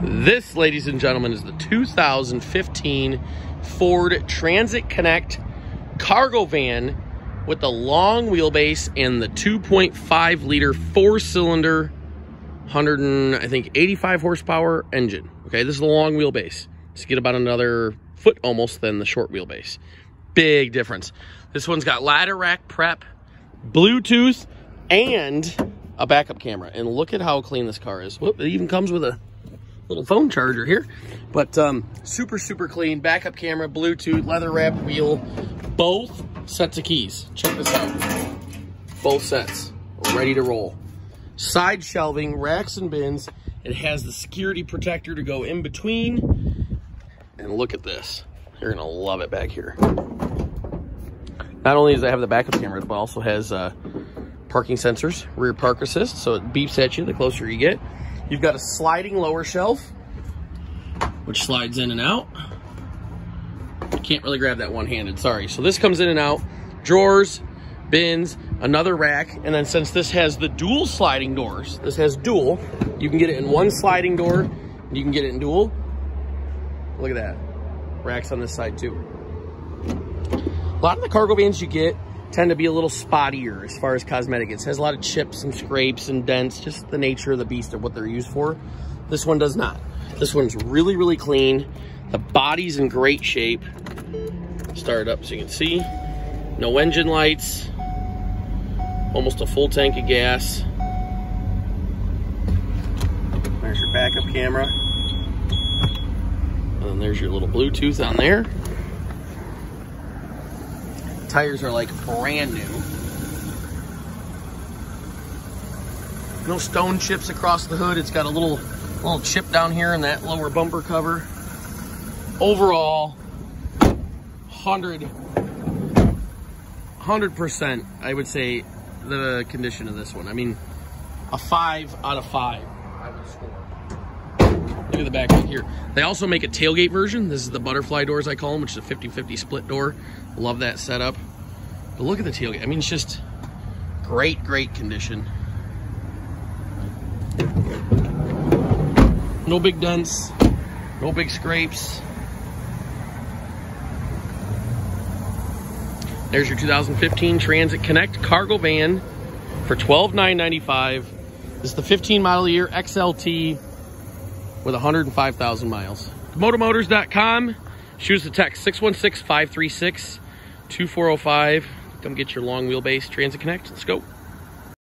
This, ladies and gentlemen, is the 2015 Ford Transit Connect cargo van with the long wheelbase and the 2.5 liter four cylinder 100 and I think 85 horsepower engine. Okay, this is the long wheelbase. Let's get about another foot almost than the short wheelbase. Big difference. This one's got ladder rack prep, Bluetooth, and a backup camera. And look at how clean this car is. Whoop, it even comes with a little phone charger here. But um, super, super clean. Backup camera, Bluetooth, leather wrapped wheel, both sets of keys. Check this out. Both sets, ready to roll. Side shelving, racks and bins. It has the security protector to go in between. And look at this. You're gonna love it back here. Not only does it have the backup camera, but also has uh, parking sensors, rear park assist, so it beeps at you the closer you get. You've got a sliding lower shelf, which slides in and out. You can't really grab that one-handed, sorry. So this comes in and out, drawers, bins, another rack, and then since this has the dual sliding doors, this has dual, you can get it in one sliding door, you can get it in dual. Look at that. Racks on this side too. A lot of the cargo vans you get tend to be a little spottier as far as cosmetic. It has a lot of chips and scrapes and dents, just the nature of the beast of what they're used for. This one does not. This one's really, really clean. The body's in great shape. Start up so you can see. No engine lights. Almost a full tank of gas. There's your backup camera. And then there's your little Bluetooth on there. Tires are like brand new. No stone chips across the hood. It's got a little little chip down here in that lower bumper cover. Overall, 100 100% I would say the condition of this one. I mean, a 5 out of 5 I would score. Look at the back right here. They also make a tailgate version. This is the butterfly doors I call them, which is a 50-50 split door. Love that setup. But look at the tailgate. I mean, it's just great, great condition. No big dents, no big scrapes. There's your 2015 Transit Connect cargo van for 12,995. This is the 15 model year XLT with 105,000 miles. ComodoMotors.com. Shoot us a text 616 536 2405. Come get your long wheelbase Transit Connect. Let's go.